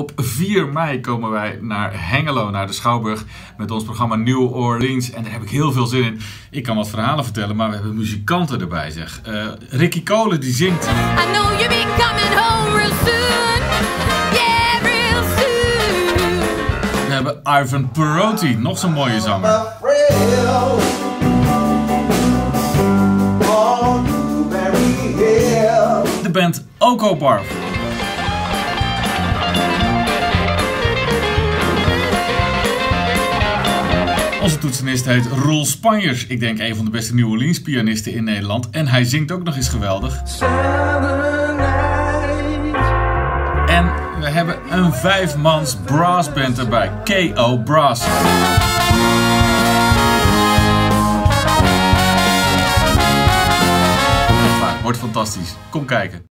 Op 4 mei komen wij naar Hengelo, naar de Schouwburg, met ons programma New Orleans. En daar heb ik heel veel zin in. Ik kan wat verhalen vertellen, maar we hebben muzikanten erbij, zeg. Uh, Ricky Kolen, die zingt. I know you'll be coming home real soon. Yeah, real soon. We hebben Ivan Perotti, nog zo'n mooie zanger. De band Oko Bar. Onze toetsenist heet Roel Spanjers. Ik denk een van de beste New Orleans pianisten in Nederland. En hij zingt ook nog eens geweldig. En we hebben een vijfmans brassband erbij. KO Brass. Wordt fantastisch. Kom kijken.